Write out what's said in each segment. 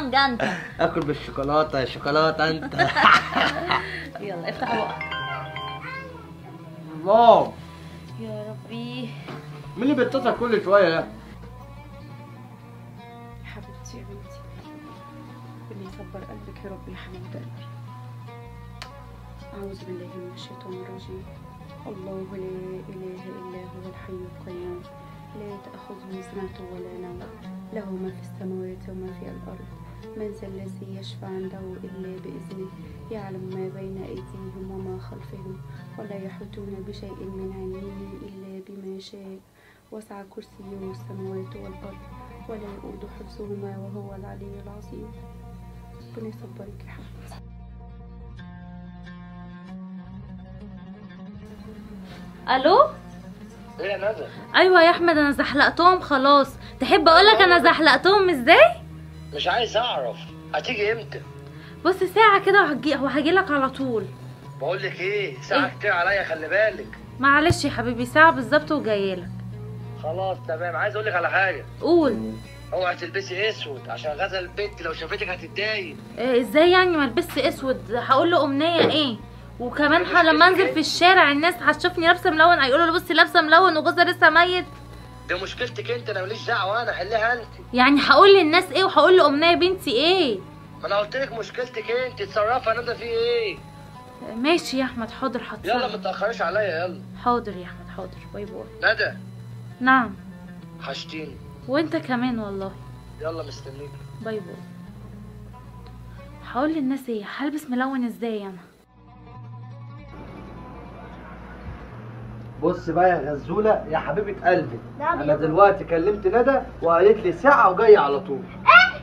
مانجا انت آكل بالشوكولاتة شوكولاتة أنت. يلا افتح بقك. الله يا ربي. مين اللي بيتصل كل شوية؟ ده حبيبتي يا بنتي ربنا يكبر قلبك يا رب يا حبيبة قلبي. أعوذ بالله من الشيطان الرجيم. الله لا إله إلا هو الحي القيوم. لا تأخذه سنة ولا نوم. له ما في السماوات وما في الأرض. من ذا الذي يشفع عنده إلا بإذنه يعلم ما بين أيديهم وما خلفهم ولا يحيطون بشيء من علمه إلا بما شاء. وسع كرسيه السماوات والأرض ولا يؤود حفظهما وهو العلي العظيم. ربنا يصبرك يا حبيبتي ألو؟ إيه يا ندى أيوه يا أحمد أنا زحلقتهم خلاص. تحب أقول لك أنا زحلقتهم إزاي؟ مش عايز أعرف. هتيجي إمتى؟ بص ساعة كده وهجي وهجي لك على طول. بقول لك إيه؟ ساعة إيه؟ كتير عليا خلي بالك. معلش يا حبيبي ساعة بالظبط وجايلك خلاص تمام. عايز أقول لك على حاجة. قول. اوعي تلبسي أسود عشان غزل البنت لو شافتك هتتضايق. إيه إزاي يعني ما لبست أسود؟ هقول له أمنية إيه؟ وكمان لما انزل في الشارع الناس هتشوفني لابسة ملون هيقولوا له بصي لابسة ملون وجوزها لسه ميت. دي مشكلتك انت أنا ماليش دعوة أنا حلها انت. يعني هقول للناس إيه وهقول لأمنية بنتي إيه؟ ما أنا قلت لك مشكلتك انت اتصرفي يا ندى في إيه؟ ماشي يا أحمد حاضر يلا ما تأخريش عليا يلا. حاضر يا أحمد حاضر. bye bye. ندى نعم. حشتيني. وانت كمان والله. يلا مستنيك. bye bye. هقول للناس إيه هلبس ملون إزاي أنا؟ بص بقى يا غزوله يا حبيبة قلبي. أنا دلوقتي كلمت ندى وقالت لي ساعة وجاية على طول.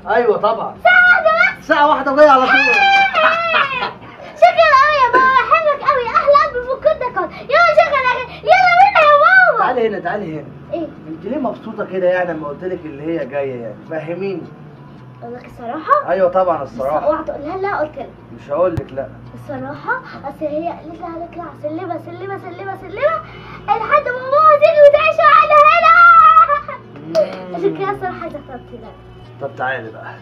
أيوه طبعا. ساعة واحدة بس؟ ساعة واحدة وجاية على طول. شكرا قوي يا ماما بحبك قوي أحلى قلبي في كنت كون يلا شكرا يلا بينا يا ماما تعالي هنا تعالي هنا. إيه؟ انت ليه مبسوطة كده يعني لما قلت لك اللي هي جاية يعني؟ فهميني. أقول لك الصراحة؟ أيوه طبعا الصراحة. أوعى تقولها لا قلت لك. مش هقول لك لا. الصراحة أصل هي قالت لي لا سلمة سلمة سلمة سلمة. لحد ما ماما تيجي وتعيش معانا هنا عشان الصراحه عايزه اخترت لها طب تعالي بقى.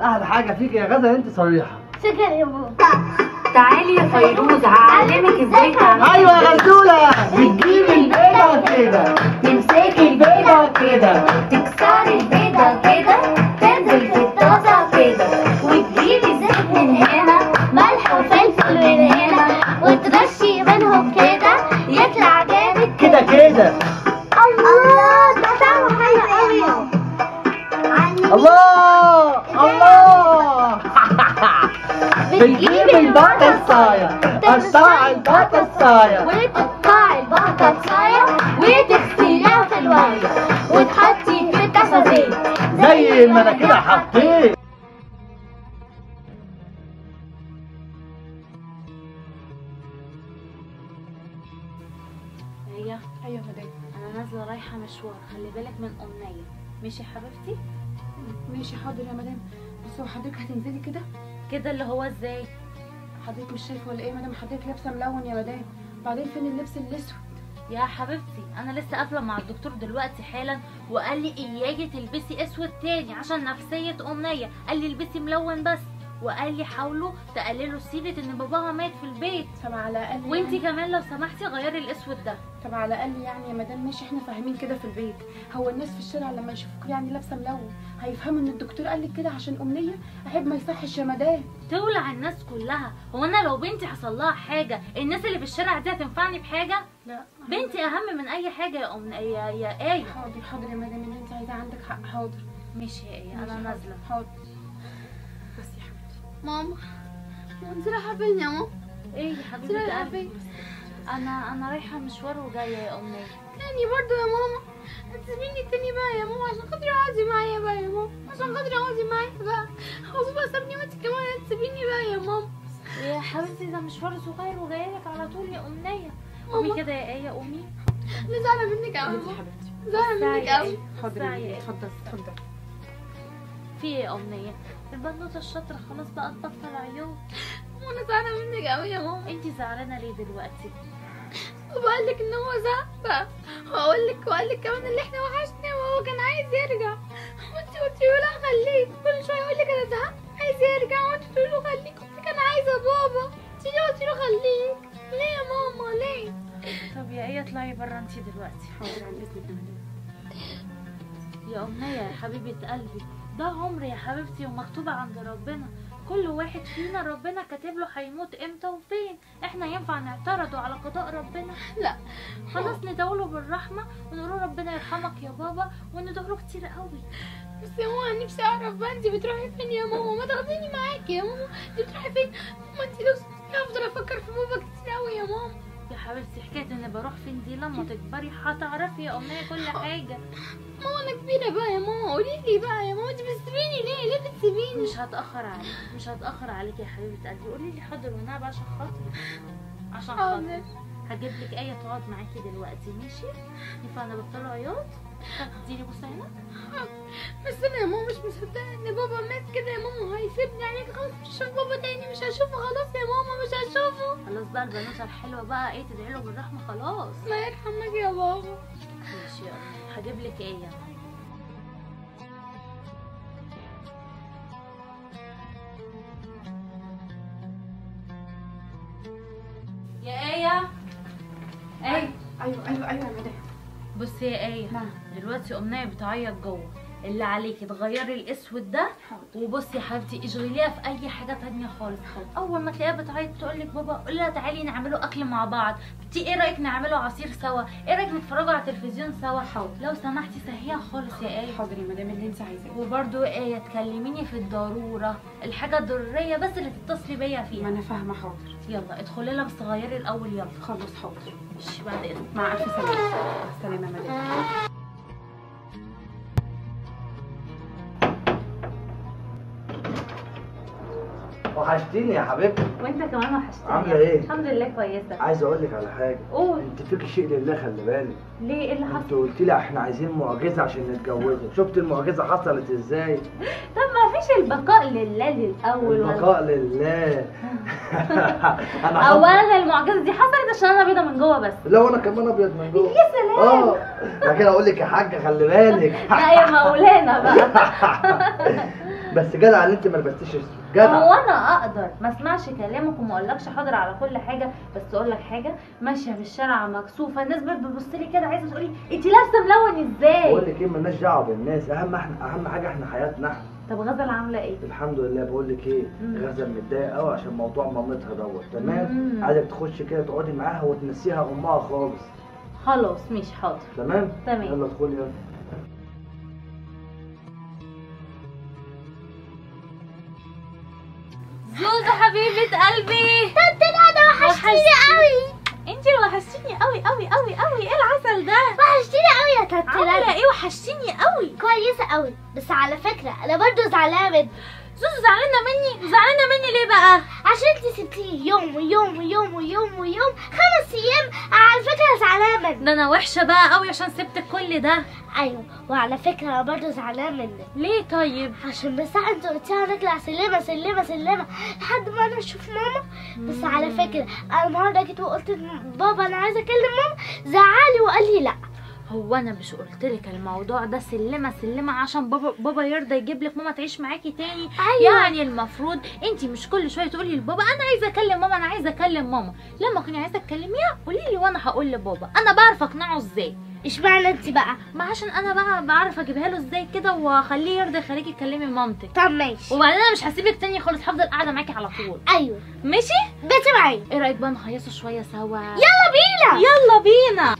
أحلى حاجة فيك يا غزة إن أنت صريحة. شكرا يا ماما تعالي يا فيروز هعلمك إزاي تعملي أيوه يا غزولة. بتجيبي البيضة كده. تمسكي البيضة كده. تكسري البيضة كده. تنزل في الطاسة كده. كده حطيت. هي أيوه مدام أنا نازلة رايحة مشوار. خلي بالك من أمنية. ماشي يا حبيبتي؟ ماشي حاضر يا مدام. بس هو حضرتك هتنزلي كده؟ كده اللي هو إزاي؟ حضرتك مش شايفة ولا إيه؟ مدام حضرتك لابسة ملون يا مدام. بعدين فين اللبس الأسود؟ يا حبيبتي أنا لسه قافله مع الدكتور دلوقتي حالا وقال لي إياكي تلبسي أسود تاني عشان نفسية أمنية. قال لي البسي ملون بس وقال لي حاولوا تقللوا سيرة إن باباها مات في البيت. طب على الأقل وأنتي يعني كمان لو سمحتي غيري الأسود ده. طب على الأقل يعني يا مدام ماشي إحنا فاهمين كده في البيت. هو الناس في الشارع لما يشوفوك يعني لابسة ملون هيفهموا إن الدكتور قال لك كده عشان أمنية؟ احب ما يصحش يا مدام. تولع الناس كلها. هو أنا لو بنتي حصل لها حاجة الناس اللي في الشارع دي هتنفعني بحاجة؟ لا. بنتي أهم من أي حاجة يا أم يا يا آية. حاضر حاضر يا مدام اللي انت عايزاه عندك حق. حاضر. ماشي يا آية أنا حاضر، نازلة. حاضر. بس يا حبيبتي. ماما انت رايحة فين يا ماما؟ إيه يا حبيبتي؟ أنا أنا رايحة مشوار وجاية يا امنيه تاني برضو يا ماما. هتسيبيني تاني بقى يا ماما؟ عشان خاطري اقعدي معايا بقى يا ماما. عشان خاطري اقعدي معايا بقى. خلاص بقى سابني وانت كمان هتسيبيني بقى يا ماما. يا حبيبتي ده مشوار صغير وجايلك على طول يا أمنية. قومي. كده يا آية قومي. أنا زعلانة منك قوي انت زعلانة منك قوي حاضر ساعة يا يا إية؟ اتفضل اتفضل. في إيه يا أمنية؟ البنوتة الشاطرة خلاص بقى تبطل عيون وأنا زعلانة منك قوي يا ماما. أنتي زعلانة ليه دلوقتي؟ وبقول لك إن هو بقى واقول لك واقول لك كمان اللي إحنا وحشنا وهو كان عايز يرجع. وانت قلتي اطلعي بره انتي دلوقتي حاضر اذنك يا مدام يا حبيبة قلبي ده عمر يا حبيبتي ومكتوبة عند ربنا. كل واحد فينا ربنا كاتب له هيموت إمتى وفين. إحنا ينفع نعترضوا على قضاء ربنا؟ لا. خلاص ندعوله بالرحمة ونقول ربنا يرحمك يا بابا وندعوله كتير قوي. بس يا ماما نفسي أعرف بقى انت بتروحي فين يا ماما؟ ما تاخديني معاكي يا ماما. انت بتروحي فين؟ ما انت لو سبتيني هفضل أفكر في بابا كتير قوي يا ماما. يا حبيبتي حكاية إني بروح فين دي لما تكبري هتعرفي يا أمنية كل حاجة. ماما أنا كبيرة بقى يا ماما قولي لي بقى يا ماما أنت بتسيبيني ليه؟ ليه بتسيبيني؟ مش هتأخر عليك مش هتأخر عليك يا حبيبة قلبي قولي لي حاضر ونعم عشان خاطري عشان. خاطري هجيب لك آية تقعد معاكي دلوقتي ماشي؟ ينفع أنا بطل عياط. تديني بوسة هنا بس أنا يا ماما مش مصدقة إن بابا مات كده. يا ماما هيسيبني عليك خلاص مش هشوف بابا تاني مش هشوفه خلاص يا ماما مش هشوفه. خلاص بقى البنوتة الحلوة بقى إيه تدعي له بالرحمة خلاص. الله يرحمك يا بابا. ماشي يا أمي هجيب لك آية يا آية آية؟ أيوه أيوه أيوه يا مدام. بصي يا آية نعم. دلوقتي أمنية بتعيط جوه. اللي عليكي تغيري الأسود ده وبصي يا حبيبتي اشغليها في أي حاجة تانية خالص. أول ما تلاقيها بتعيط تقول لك بابا قول لها تعالي نعمله أكل مع بعض. انتي إيه رأيك نعمله عصير سوا؟ إيه رأيك نتفرجوا على التلفزيون سوا؟ حاضر. لو سمحتي سهيها خالص يا آية. حاضر يا مدام اللي انت عايزاه. وبرده آية تكلميني في الضرورة الحاجة الضرورية بس اللي تتصلي بيا ما فيها أنا فاهمة حاضر. يلا ادخلي لها بس غيري الأول يلا. خلاص حاضر. ماشي بعد إذنك. مع ألف سلامة. سلامة يا مدام. وحشتيني يا حبيبتي. وانت كمان وحشتني. عاملة إيه؟ الحمد لله كويسة. عايز أقول لك على حاجة. قول. انت فيك شيء لله خلي بالك. ليه؟ إيه اللي انت حصل؟ قلت لي إحنا عايزين معجزة عشن نتجوزك شفت المعجزة حصلت إزاي؟ طب ما فيش البقاء لله للأول. ولا البقاء لله. أنا اولا المعجزة دي حصلت عشان أنا بيضه من جوه بس. لا وأنا كمان أبيض من جوه. يا سلام. آه. كده أقول لك يا حاجة خلي بالك. لا يا مولانا بقى. بس جدع إن أنت ما لبستيش أسود. هو جدع أنا أقدر. ما اسمعش كلامك وما أقولكش حاضر على كل حاجة بس أقول لك حاجة. ماشية في الشارع مكسوفة الناس بتبص لي كده عايزة تقولي انت لابسة ملون إزاي؟ بقول لك إيه مالناش دعوة بالناس. أهم إحنا أهم حاجة إحنا حياتنا. إحنا طب غزل عاملة إيه؟ الحمد لله. بقول لك إيه. غزل متضايقة قوي عشان موضوع مامتها دوت. تمام. عايزك تخش كده تقعدي معاها وتنسيها أمها خالص. خلاص مش حاضر. تمام؟ تمام. يلا ادخلي يلا. وحشتيني قوي قوي قوي قوي. إيه العسل ده؟ وحشتيني قوي يا ندى عاملة إيه؟ وحشتيني قوي. كويسة قوي. بس على فكرة أنا برضو زعلانة منك زوزو زعلانة مني؟ زعلانة مني ليه بقى؟ عشان انت سبتيني يوم ويوم ويوم ويوم ويوم خمس أيام على فكرة زعلانة منك. ده أنا وحشة بقى قوي عشان سبت كل ده. أيوه وعلى فكرة أنا برضو زعلانة منك. ليه طيب؟ عشان بس أنت قلتي هنطلع سلمة سلمة سلمة لحد ما أنا أشوف ماما. بس على فكرة أنا النهارده جيت وقلت بابا أنا عايزة أكلم ماما زعلي وقال لي لأ. هو أنا مش قلت لك الموضوع ده سلمة سلمة عشان بابا بابا يرضى يجيب لك ماما تعيش معاكي تاني. أيوه. يعني المفروض أنت مش كل شوية تقولي لبابا أنا عايزة أكلم ماما أنا عايزة أكلم ماما. لما تكوني عايزة تكلميها قولي لي وأنا هقول لبابا. أنا بعرف أقنعه إزاي؟ اشمعنى أنت بقى؟ ما عشان أنا بقى بعرف أجيبها له إزاي كده وأخليه يرضى يخليكي تكلمي مامتك. طب ماشي. وبعدين أنا مش هسيبك تاني خالص هفضل قاعدة معاكي على طول. أيوه. ماشي؟ بيتي معايا إيه رأيك بقى نهيصوا شوية سوا؟ يلا بينا. يلا بينا.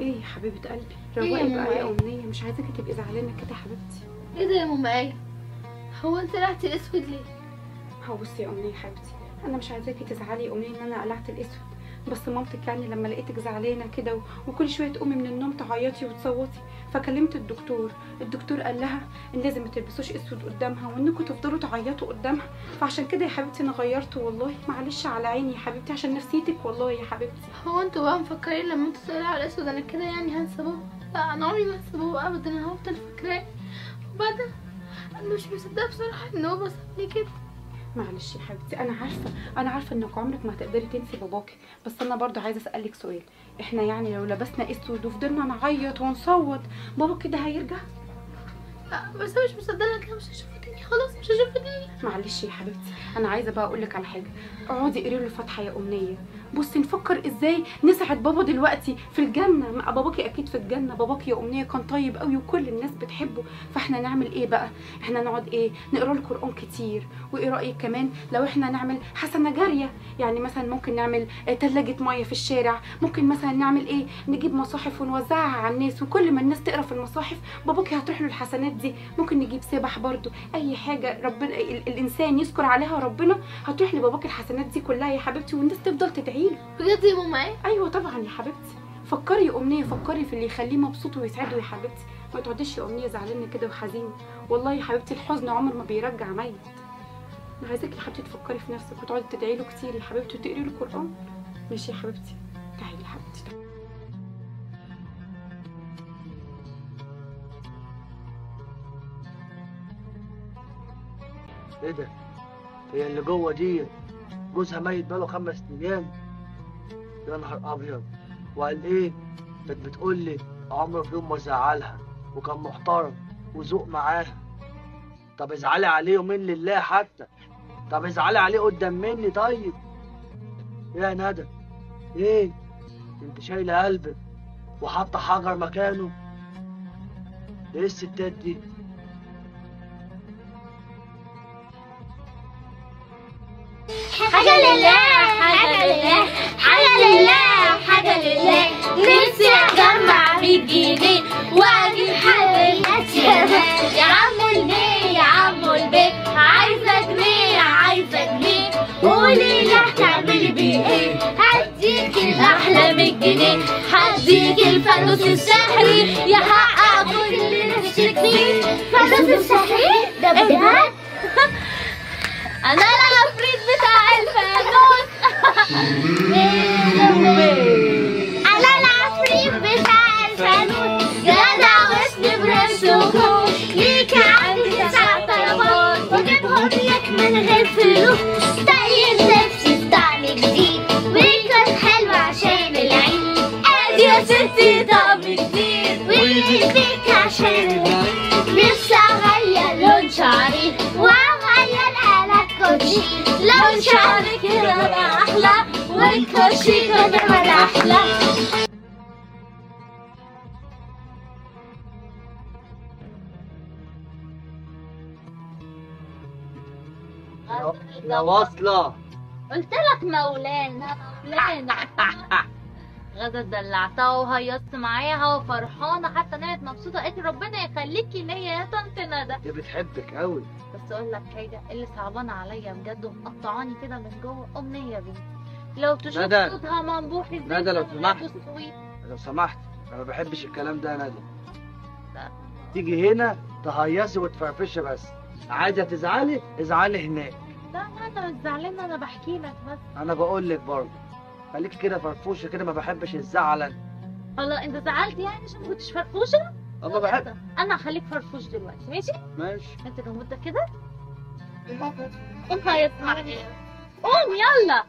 إيه يا حبيبة قلبي؟ إيه رواقي ماما بقى يا إيه؟ أمنية مش عايزاكي تبقي زعلانة كده يا حبيبتي. إيه ده يا ماما؟ إيه؟ هو أنت رحتي الأسود ليه؟ هو بصي يا أمنية حبيبتي أنا مش عايزاكي تزعلي يا أمنية إن أنا قلعت الأسود. بس مامتك يعني لما لقيتك زعلانة كده وكل شوية تقومي من النوم تعيطي وتصوتي. فكلمت الدكتور. الدكتور قال لها إن لازم ما تلبسوش أسود قدامها وإنكم تفضلوا تعيطوا قدامها. فعشان كده يا حبيبتي أنا غيرته والله. معلش على عيني يا حبيبتي عشان نفسيتك والله يا حبيبتي. هو أنتوا بقى مفكرين لما أنتوا تقولوا على الأسود أنا كده يعني هنسى بابا لا أنا عمري ما هنسى بابا ابدا. أنا هفضل فاكراه. وبعدين أنا مش مصدقة بصراحة إن هو كده. معلش يا حبيبتي أنا عارفة أنا عارفة إنك عمرك ما هتقدري تنسي باباكي بس أنا برضو عايزة أسألك سؤال. إحنا يعني لو لبسنا أسود وفضلنا نعيط ونصوت بابا كده هيرجع؟ بس أنا مش مصدقة كده مش هشوفه تاني خلاص مش هشوفه تاني. معلش يا حبيبتي أنا عايزة بقى أقول لك على حاجة. اقعدي قري له الفاتحة يا أمنية. بصي نفكر إزاي نسعد بابا دلوقتي في الجنة. مع باباكي أكيد في الجنة باباكي يا أمنية كان طيب قوي وكل الناس بتحبه. فإحنا نعمل إيه بقى؟ إحنا نقعد إيه؟ نقرأ القرآن كتير. وإيه رأيك كمان لو إحنا نعمل حسنه جارية؟ يعني مثلا ممكن نعمل تلاجة مية في الشارع. ممكن مثلا نعمل إيه؟ نجيب مصاحف ونوزعها على الناس. وكل ما الناس تقرأ في المصاحف باباكي هتروح له الحسنات دي. ممكن نجيب سبح برضو أي حاجة ربنا ال- الإنسان يذكر عليها ربنا هتروح لباباكي الحسنات دي كلها يا حبيبتي. والناس تفضل تدعي له بجد يا ماما إيه؟ أيوه طبعا يا حبيبتي. فكري يا أمنية فكري في اللي يخليه مبسوط ويسعده يا حبيبتي. ما تقعديش يا أمنية زعلانة كده وحزينة. والله يا حبيبتي الحزن عمر ما بيرجع ميت. أنا عايزاكي يا حبيبتي تفكري في نفسك وتقعدي تدعي له كتير يا حبيبتي وتقري له القرآن. ماشي يا حبيبتي. تعالي يا حبيبتي. تعالي. إيه ده؟ هي اللي جوه دي جوزها ميت بقاله خمس أيام. يا نهار أبيض. وقال إيه؟ كانت بتقول لي عمره في يوم ما زعلها وكان محترم وذوق معاها. طب ازعلي عليه يومين لله حتى. طب ازعلي عليه قدام مني طيب. إيه يا ندى إيه؟ انت شايله قلبك وحاطة حجر مكانه. إيه الستات دي؟ حاجة لله. حاجة لله حاجة لله حاجة لله نفسي اجمع 100 جنيه واجيب حل الاسهل يا عمو البيه يا عمو البيه عايزة جنيه عايزة جنيه قولي لي هتعملي بيه إيه؟ هديك الأحلى 100 جنيه. هديك الفانوس السحري. يحقق كل اللي نفسك فيه. فانوس السحري؟ ده بجد؟ أنا العفريت بتاع الفانوس. أنا العفريت بتاع الفانوس جدع وسط برنس وكوش ليك عندي تسع طلبات واجيبهم لك من غير فلوس طيب نفسي في طعم جديد ويكون حلو عشان العيد ادي يا ستي طعم جديد ويديك عشان العيد نفسي أغير لون شعري وأغير آلة كوتشي. كده بقى أحلى والكوتشي كده بقى أحلى. يا- واصلة. قلت لك مولانا مولانا. غدا دلعتها وهيصت معاها وفرحانة حتى نامت مبسوطة. قالت ربنا يخليكي ليا يا طنط ندى. دي بتحبك قوي بس أقول لك حاجة اللي صعبانه عليا بجد ومقطعاني كده من جوه أمنية بنتي لو تشوف ندى. صوتها منبوح إزاي ندى لو سمحت. لو سمحت أنا ما بحبش الكلام ده يا ندى. تيجي هنا تهيصي وتفرفشي بس. عايزة تزعلي ازعلي هناك. لا لا أنا مش زعلانه أنا بحكي لك بس. أنا بقول لك برضه. خليك كده فرفوشة كده ما بحبش الزعل أنا الله انت زعلت يعني عشان ما كنتش فرفوشة؟ أنا بحب. أنا هخليك فرفوش دلوقتي ماشي؟ ماشي. انت جمودة كده؟ قوم هيص معايا قوم يلا.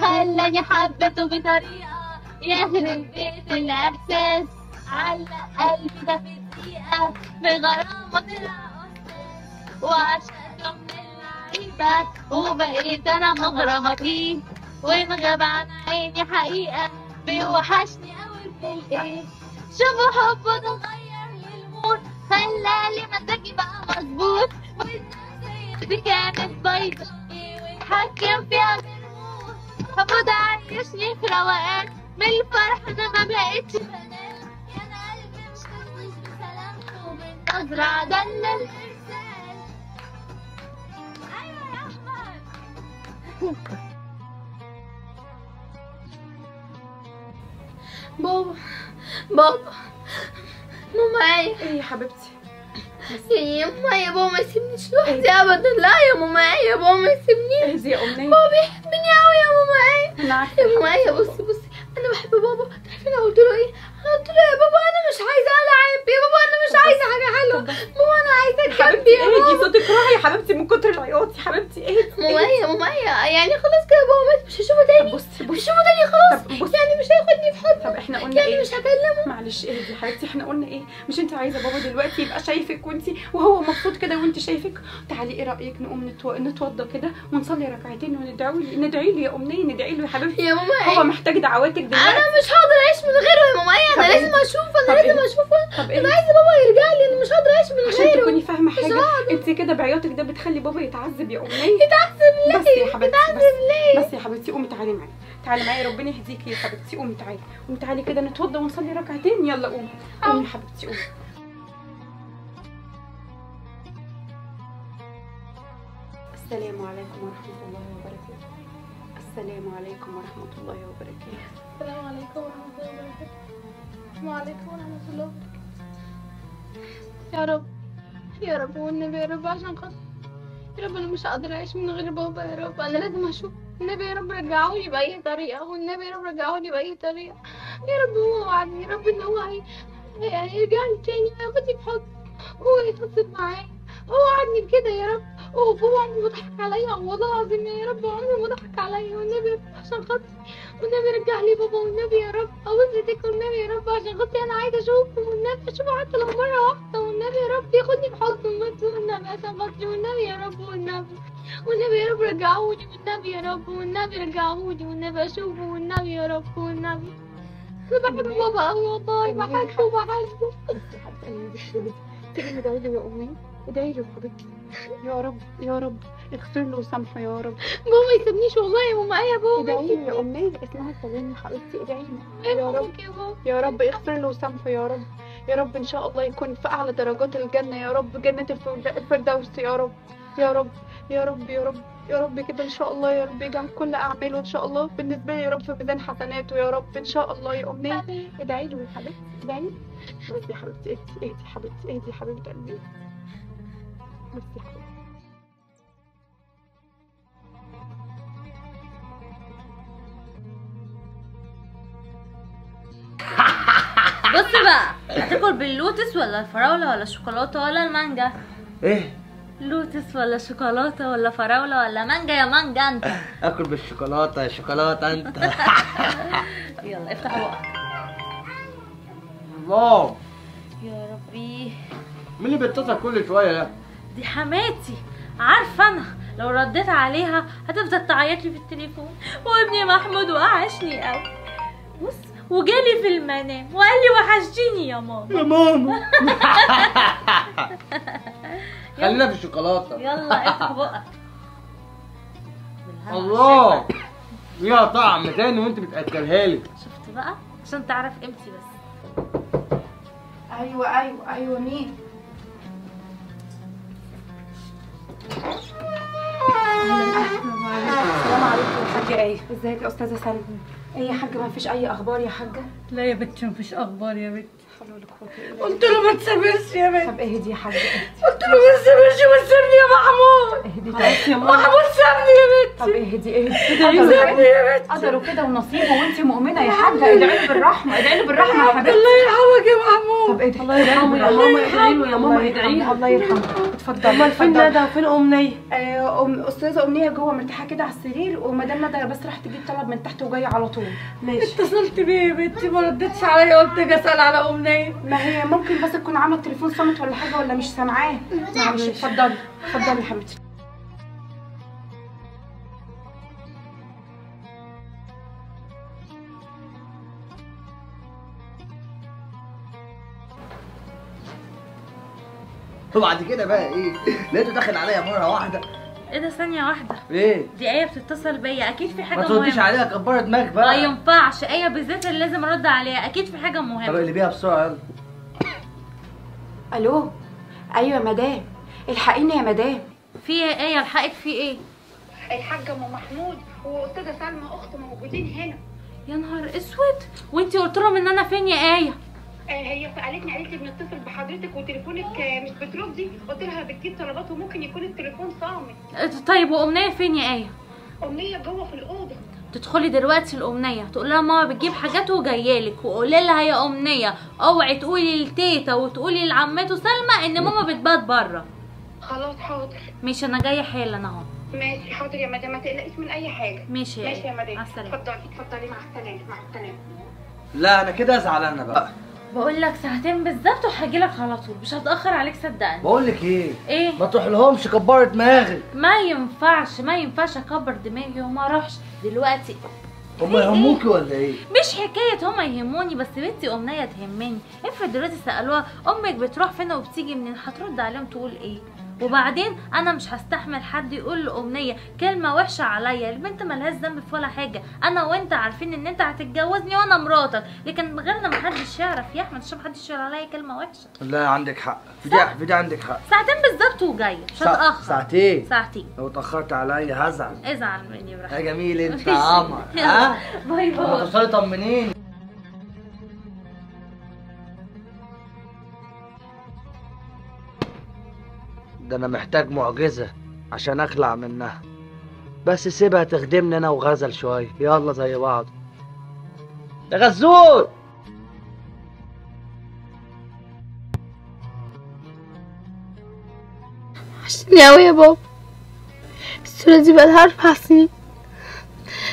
خلاني حبته بطريقة يخرب بيت الإحساس. علق قلبي ده في دقيقة بغرامة طلع أستاذ. وعشقته من اللعيبة وبقيت أنا مغرمة فيه وإن غاب عن عيني حقيقة بيوحشني أوي بالإيه شوفوا حبه اتغير للموت خلالي مزاجي بقى مظبوط. والنفسية دي كانت بايظة ويتحكم فيها بالموت. حبه ده عايشني في روقان؟ من الفرح أنا ما بقتش بنام. يا أنا قلبي مش حاسس بسلامته من نظرة دل احمد بابا بابا ماما إيه إيه يا حبيبتي يا ماما يا بابا ما يسيبنيش لوحدي ابدا لا يا ماما إيه يا بابا ما يسيبنيش اهدي يا امنيه بابا بيحبني قوي يا ماما إيه يا ماما إيه بصي بصي أنا بحب بابا تعرفي أنا قلت له إيه أنا قلت له يا بابا أنا مش عايزه العب يا بابا أنا مش عايزه حاجة حلوة بابا أنا يا اهدي بابا صوتك راح يا حبيبتي من كتر العياط يا حبيبتي. اهدي إيه. ماما إيه يعني خلاص كده بابا مات مش هشوفه تاني. بصي مش بصي هشوفه تاني خلاص طب بصي يعني مش هياخدني في حضنه طب إحنا قلنا يعني إيه؟ مش هكلمه. معلش اهدي يا حبيبتي إحنا قلنا إيه؟ مش انت عايزة بابا دلوقتي يبقى شايفك وانت وهو مبسوط كده وانت شايفك؟ تعالي إيه رأيك؟ نقوم نتو... نتوضى كده ونصلي ركعتين وندعي ندعي له يا أمنية ندعي له يا حبيبتي. يا ماما هو محتاج دعواتك أنا دلوقتي مش هقدر أعيش من غيره يا ماما طب أنا إيه؟ لازم اشوفه أنا لازم إيه؟ اشوفه طب أنا إيه عايزة بابا يرجع لي أنا مش هقدر أعيش من عشان غيره. تكوني فاهمة حاجة. انت كده بعياطك ده بتخلي بابا يتعذب يا أمنية. يتعذب ليه؟ بس يا حبيبتي يتعذب بس, ليه؟ بس يا حبيبتي قومي تعالي معايا. تعالي معايا ربنا يهديكي يا حبيبتي. قومي تعالي قومي تعالي كده نتوضى ونصلي ركعتين. يلا قومي. قومي يا حبيبتي قومي. السلام عليكم ورحمة الله وبركاته. السلام عليكم ورحمة الله وبركاته. السلام عليكم ورحمة الله وبركاته. وعليكم ورحمة الله وبركاته. يا رب يا رب والنبي يا رب عشان خاطر يا رب أنا مش هقدر أعيش من غير بابا يا رب. أنا لازم أشوف النبي يا رب رجعوني بأي طريقة والنبي يا رب رجعوني بأي طريقة. يا رب هو وعدني يا رب ان هو هي يعني هيرجع لي تاني وياخدني بحضن هو يتصل معايا. هو وعدني بكده يا رب. هو هو عمره ما ضحك عليا والله العظيم يا رب عمره ما ضحك عليا. والنبي عشان خاطري والنبي رجع لي بابا والنبي يا رب. عاوز ايديك والنبي يا رب عشان خاطري أنا عايزة أشوفه. والنبي أشوفه حتى لو مرة واحدة والنبي يا رب ياخدني بحضنه بس والنبي خاطري والنبي يا رب والنبي. والنبي يا رب رجعوني والنبي يا رب والنبي رجعوني والنبي أشوفه والنبي يا رب والنبي. أنا بحب بابا قوي والله بحبه بحبه. تيجي ندعي له يا أمي ادعي له يا حبيبتي يا رب يا رب اغفر له وسامحه يا رب. بابا ما يسيبنيش والله يا ماما يا بابا. ادعي يا أمي اسمها سلام يا حبيبتي ادعي له يا رب. يا رب اغفر له وسامحه يا رب. يا رب إن شاء الله يكون في أعلى درجات الجنة. يا رب جنة الفرد- الفردوس يا رب. يا رب يا رب يا رب يا رب كده إن شاء الله يا رب يجعل كل أعماله إن شاء الله بالنسبة لي يا رب في ميزان حسناته يا رب إن شاء الله. يا أمنية ادعي له يا حبيبتي ادعي له يا حبيبتي اهدي حبيبتي اهدي حبيبه قلبي. بس يا حبيبتي. بقى؟ هتاكل باللوتس ولا الفراولة ولا الشوكولاتة ولا المانجا؟ إيه؟ لوتس ولا شوكولاتة ولا فراولة ولا مانجا يا مانجا أنت. آكل بالشوكولاتة يا شوكولاتة أنت. يلا افتح بقك. الله. يا ربي. مين اللي بيتصل كل شوية ده؟ دي حماتي. عارفة أنا؟ لو رديت عليها هتفضل تعيط لي في التليفون. وابني محمود وحشني قوي بص. وجالي في المنام وقال لي وحشتيني يا ماما. يا ماما. خلينا في الشوكولاتة. يلا افتح بقك الله. ليها طعم تاني وانت بتأكلها لي. شفت بقى؟ عشان تعرف قيمتي بس. أيوه أيوه أيوه مين؟ السلام عليكم. يا حاجة إيه ازيك يا أستاذة سلمى؟ إيه يا حاجة؟ ما فيش أي أخبار يا حاجة؟ لا يا بنتي مفيش أخبار يا بنتي. حول ولا قوه الا بالله قلت له ما تسافرش يا بنتي طب اهدي يا اهدي قلت له ما تسافرش وسيبني يا محمود. اهدي. يا محمود سابني يا طب بنتي اهدي. اهدي سابني يا بنتي قدروا كده ونصيبه وانت مؤمنة يا حاجة ادعي له بالرحمة ادعي له بالرحمة يا حبيبتي. الله يرحمك يا محمود. طب ادعي الله يرحمه يا ماما ادعي له يا ماما ادعي له. الله يرحمه. اتفضلي أمال فين ندى وفين أمنية؟ آه أم أستاذة أمنية جوه مرتاحة كده على السرير ومدام ندى بس راح تجيب طلب من تحت وجايه على طول. اتصلت بيه يا بنتي ما ردتش عليا قلت أجي أسأل على أمنية. ما هي ممكن بس تكون عامله التليفون صامت ولا حاجة ولا مش سامعاه. معلش اتفضلي اتفضلي يا حبيبتي. وبعد كده بقى إيه؟ لقيته داخل عليا مرة واحدة. إيه ده ثانية واحدة. إيه؟ دي آية بتتصل بيا. أكيد في حاجة ما ترديش مهمة. عليها كبرت دماغك ما بقى ينفعش. إيه بالذات اللي لازم أرد عليها. أكيد في حاجة طب مهمه اللي بيها بسرعة يلا. ألو؟ أيوه يا مدام. الحقيني يا مدام. في إيه؟ إيه الحقك في إيه؟ الحاجة أم محمود وأستاذة سلمى أخت موجودين هنا. يا نهار أسود. وأنتي قلت لهم إن أنا فين يا آية؟ هي سألتني قالت لي بنتصل بحضرتك وتليفونك مش بتردي قلت لها بتجيب طلبات وممكن يكون التليفون صامت. طيب وأمنية فين يا آية؟ أمنية جوه في الأوضة. تدخلي دلوقتي الأمنية. تقول لها ماما بتجيب حاجات وجايالك وقولي لها يا أمنية. أوعي تقولي لتيتا وتقولي لعمته سلمى إن ماما بتبات بره. خلاص حاضر. ماشي أنا جاية حالا أهو. ماشي حاضر يا مدام. ما تقلقيش من أي حاجة. ماشي ماشي يا مع مدام. السلامة. اتفضلي اتفضلي. مع السلامة. مع السلامة. لا أنا كده ازعل أنا بقى. بقول لك ساعتين بالظبط وهجيلك على طول. مش هتأخر عليك صدقني. بقول لك إيه؟ إيه؟ ما تروح لهمش كبر دماغك. ما ينفعش ما ينفعش أكبر دماغي وما أروحش دلوقتي. هم يهموكي ولا إيه؟ مش حكاية هما يهموني بس بنتي أمنية تهمني. افرض دلوقتي سألوها أمك بتروح فين وبتيجي منين؟ هترد عليهم تقول إيه؟ وبعدين أنا مش هستحمل حد يقول لامنيه كلمة وحشة عليا. البنت ملهاش ذنب في ولا حاجة. أنا وأنت عارفين إن أنت هتتجوزني وأنا مراتك. لكن من غيرنا محدش يعرف يا أحمد عشان محدش يقول عليا كلمة وحشة. لا عندك حق. في دي في دي عندك حق. ساعتين بالظبط وجاية مش هتأخر. ساعتين. ساعتين. لو اتأخرت عليا هزعل. ازعل مني يا براحتك جميل انت يا قمر ها باي باي. طمنيني. ده أنا محتاج معجزة عشان أخلع منها. بس سيبها تخدمني أنا وغزل شوية يلا زي بعض. يا غزول! وحشتني أوي يا بابا. الصورة دي بقالها أربع سنين.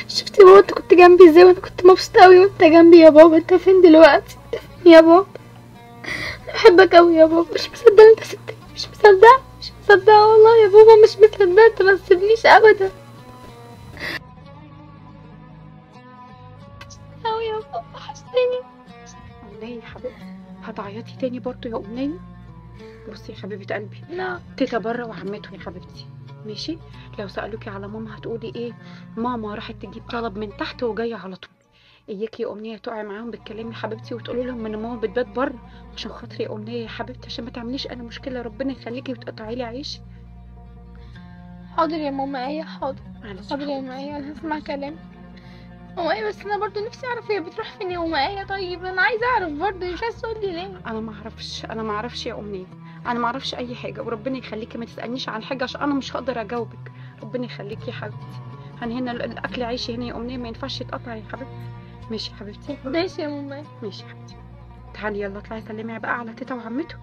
شفت يا بابا أنت كنت جنبي إزاي؟ وأنا كنت مبسوطة أوي وأنت جنبي يا بابا. أنت فين دلوقتي؟ أنت فين يا بابا؟ أنا بحبك أوي يا بابا. مش مصدقة أنت سبتني مش مصدقة مصدقة والله يا بابا مش مصدقة انت ما تسيبنيش أبدا. أوي يا بابا وحشتني أمنية يا حبيبتي هتعيطي تاني برضه يا أمنية؟ بصي يا حبيبة قلبي لا. تيتا بره وعمته يا حبيبتي ماشي؟ لو سألوكي على ماما هتقولي إيه؟ ماما راحت تجيب طلب من تحت وجاية على طول. إياكي يا أمنية تقعي معاهم بتكلمي يا حبيبتي وتقولي لهم إن ماما بتبات بره عشان خاطري يا أمنية يا حبيبتي عشان ما تعمليش أنا مشكلة ربنا يخليكي وتقطعي لي عيشي حاضر يا ماما إيه حاضر. حاضر يا ماما إيه أنا هسمع كلام ماما إيه بس أنا برضو نفسي أعرف هي بتروح فين يا ماما؟ إيه طيب أنا عايزة أعرف برضو مش عايزة تقولي ليه. أنا ما أعرفش أنا ما أعرفش يا أمنية. أنا ما أعرفش أي حاجة وربنا يخليكي ما تسألنيش عن حاجة عشان أنا مش هقدر أجاوبك. ربنا يخليكي يا حبيبتي. أنا هنا ال- الأكل عيشي هنا يا أمنية ما ينفعش يتقطع يا حبيبتي. ماشي حبيبتي. ماشي يا ماما. ماشي يا حبيبتي. تعالي يلا اطلعي سلمي بقى على تيتا وعمته.